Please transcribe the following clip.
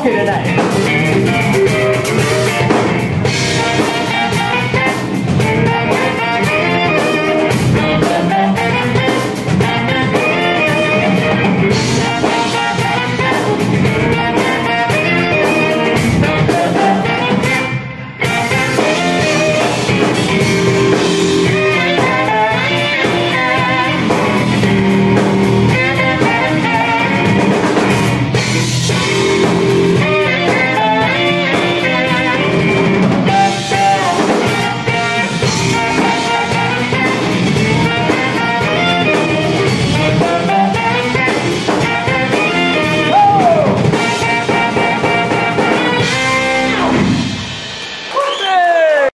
smoking tonight.